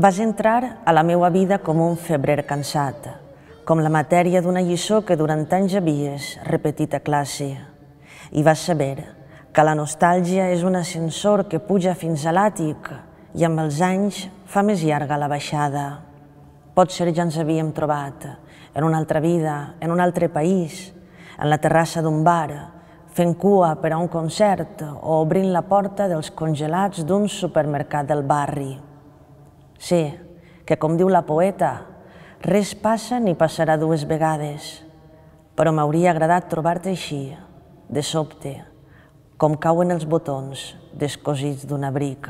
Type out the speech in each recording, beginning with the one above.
Vas entrar a la meua vida com un febrer cansat, com la matèria d'una lliçó que durant anys havies repetit a classe. I vas saber que la nostàlgia és un ascensor que puja fins a l'àtic i amb els anys fa més llarga la baixada. Potser ja ens havíem trobat en una altra vida, en un altre país, en la terrassa d'un bar, fent cua per a un concert o obrint la porta dels congelats d'un supermercat del barri. Sí, que com diu la poeta, res passa ni passarà dues vegades, però m'hauria agradat trobar-te així, de sobte, com cauen els botons descosits d'un abric.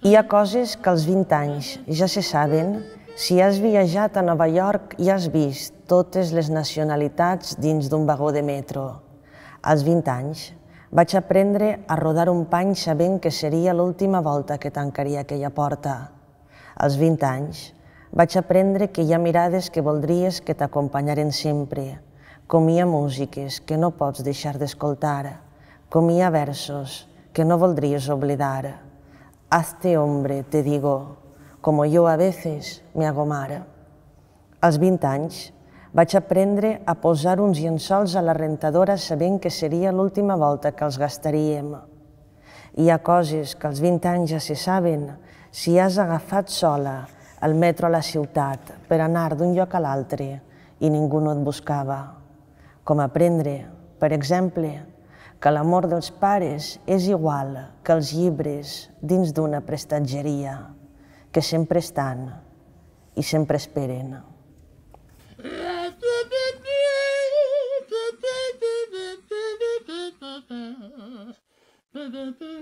Hi ha coses que als 20 anys ja se saben si has viatjat a Nova York i has vist totes les nacionalitats dins d'un vagó de metro. Als 20 anys vaig aprendre a rodar un pany sabent que seria l'última volta que tancaria aquella porta. Als 20 anys vaig aprendre que hi ha mirades que voldries que t'acompanyaren sempre, com hi ha músiques que no pots deixar d'escoltar, com hi ha versos que no voldries oblidar. Hazte hombre, te digo, como yo a veces me hago mare. Als 20 anys vaig aprendre a posar uns llençols a la rentadora sabent que seria l'última volta que els gastaríem. Hi ha coses que als 20 anys ja se saben si has agafat sola el metro a la ciutat per anar d'un lloc a l'altre i ningú no et buscava. Com aprendre, per exemple, que l'amor dels pares és igual que els llibres dins d'una prestatgeria, que sempre estan i sempre esperen.